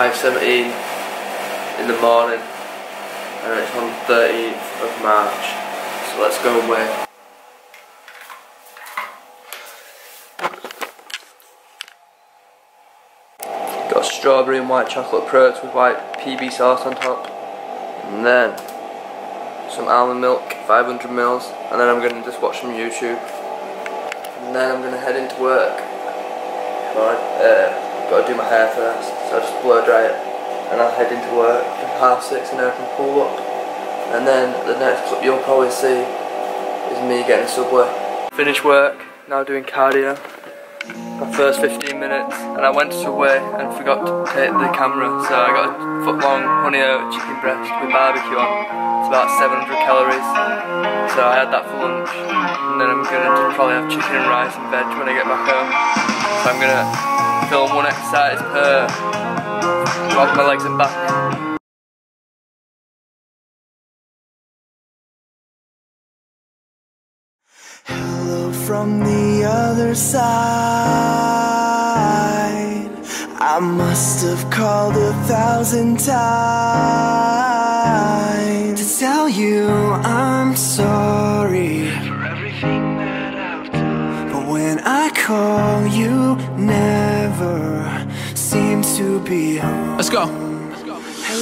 5.17 in the morning and it's on the 13th of March. So let's go and weigh. Got strawberry and white chocolate approach with white PB sauce on top. And then some almond milk, 500 mils, and then I'm going to just watch some YouTube. And then I'm going to head into work. But uh, got to do my hair first, so I'll just blow dry it. And I'll head into work at half six and then I can pull up. And then the next clip you'll probably see is me getting subway. Finish work, now doing cardio. My first 15 minutes, and I went to Subway and forgot to take the camera, so I got a foot long honey oat chicken breast with barbecue on. It's about 700 calories, so I had that for lunch. And then I'm gonna probably have chicken and rice and veg when I get back home. So I'm gonna film one exercise per rock my legs and back. Hello from the other side. I must have called a thousand times to tell you I'm be. Let's go.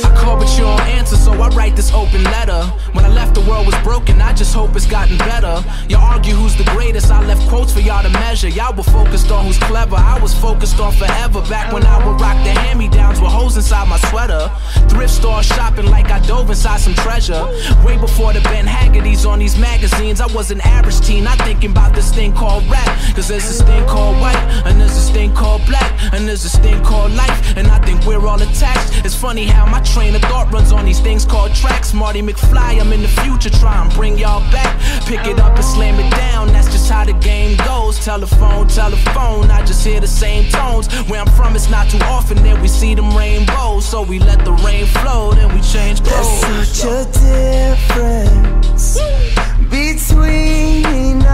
I call but you don't answer, so I write this open letter. When I left, the world was broken, I just hope it's gotten better. Y'all argue who's the greatest, I left quotes for y'all to measure. Y'all were focused on who's clever, I was focused on forever. Back when I would rock the hand me downs with holes inside my sweater. Thrift store shopping like I dove inside some treasure. Way before the Ben Haggerty's on these magazines, I was an average teen, not thinking about this thing called rap. Cause there's this thing called white, and there's this thing called there's this thing called life, and I think we're all attached. It's funny how my train of thought runs on these things called tracks. Marty McFly, I'm in the future, try and bring y'all back. Pick it up and slam it down, that's just how the game goes. Telephone, telephone, I just hear the same tones. Where I'm from, it's not too often that we see them rainbows. So we let the rain flow, then we change clothes. There's such a difference between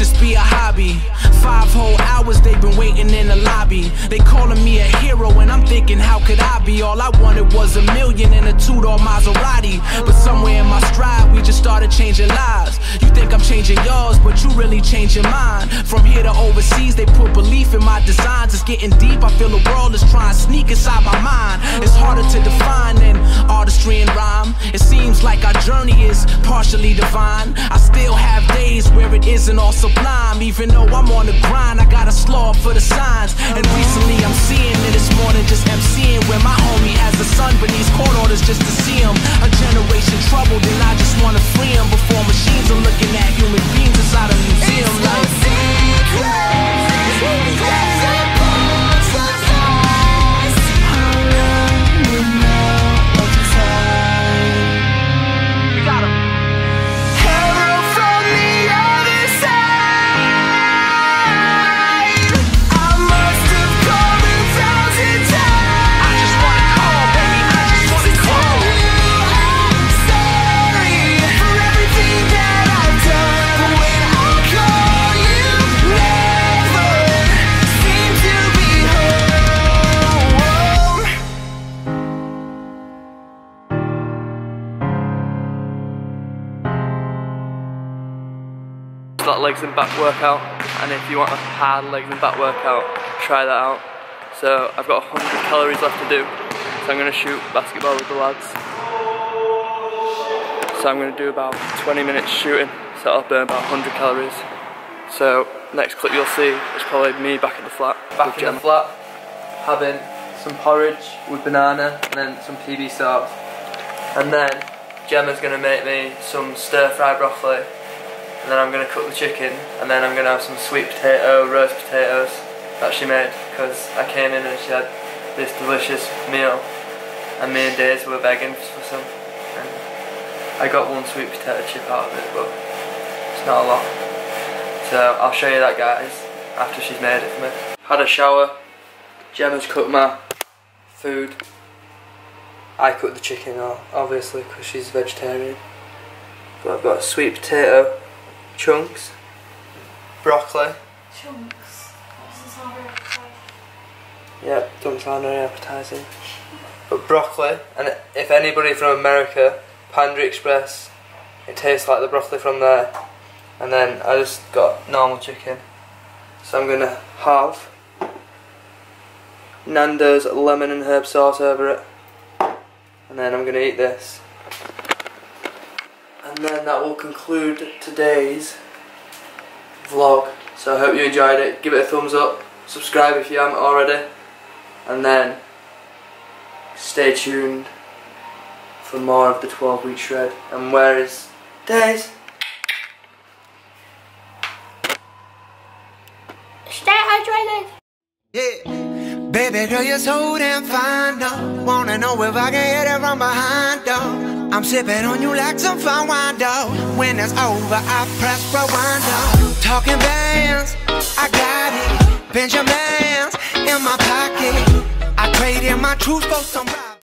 just be a hobby? Five whole hours they've been waiting in the lobby. They calling me a hero, and I'm thinking, how could I be? All I wanted was a million and a two door Maserati. But somewhere in my stride, we just started changing lives. You think I'm changing yours, but you really changing mine. From here to overseas, they put belief in my designs. It's getting deep, I feel the world is trying to sneak inside my mind. It's harder to define than artistry and rhyme. It seems like our journey is partially divine. I still have days where it isn't all sublime. Even though I'm on the grind, I gotta slow up for the signs. And recently I'm seeing it this morning, just MCing where my homie has a son beneath court orders just to see him. A generation troubled, and that legs and back workout. And if you want a hard legs and back workout try that out. So I've got 100 calories left to do. So I'm going to shoot basketball with the lads. So I'm going to do about 20 minutes shooting. So I'll burn about 100 calories. So next clip you'll see is probably me back at the flat. Back in the flat having some porridge with banana and then some PB sauce. And then Gemma's going to make me some stir-fried broccoli and then I'm going to cook the chicken, and then I'm going to have some sweet potato, roast potatoes that she made, because I came in and she had this delicious meal, and me and Daisy were begging for some, and I got one sweet potato chip out of it, but it's not a lot. So I'll show you that guys, after she's made it for me. Had a shower, Gemma's cooked my food. I cooked the chicken, obviously, because she's vegetarian. But I've got a sweet potato chunks, broccoli. Chunks. Doesn't sound very appetizing. Yep, doesn't sound very appetizing. But broccoli, and if anybody from America, Panda Express, it tastes like the broccoli from there. And then I just got normal chicken. So I'm gonna have Nando's lemon and herb sauce over it. And then I'm gonna eat this. And then that will conclude today's vlog. So I hope you enjoyed it. Give it a thumbs up. Subscribe if you haven't already. And then stay tuned for more of the 12 week shred. And where is Days? Stay hydrated. Yeah. Baby girl, you're so damn fine, though. Wanna know if I can hit it from behind, though. I'm sipping on you like some fine wine, though. When it's over, I press rewind, though. Talking bands, I got it. Benjamins in my pocket. I traded my truth for some.